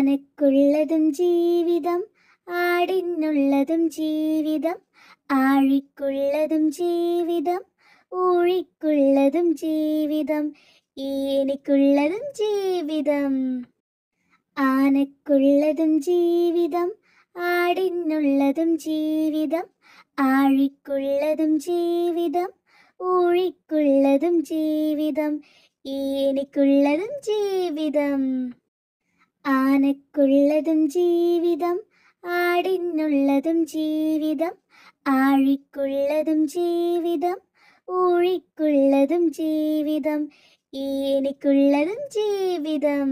ആനക്കുള്ളതും ജീവിതം ആടിനുള്ളതും ജീവിതം ആഴിക്കുള്ളതും ജീവിതം ഊഴിക്കുള്ളതും ജീവിതം ഈനിക്കുള്ളതും ജീവിതം. ആനക്കുള്ളതും ജീവിതം ആടിനുള്ളതും ജീവിതം ആഴിക്കുള്ളതും ജീവിതം ഊഴിക്കുള്ളതും ജീവിതം ഏനിക്കുള്ളതും ജീവിതം. ആനക്കുള്ളതും ജീവിതം ആടിനുള്ളതും ജീവിതം ആഴിക്കുള്ളതും ജീവിതം ഊഴിക്കുള്ളതും ജീവിതം ഈ എനിക്കുള്ളതും ജീവിതം.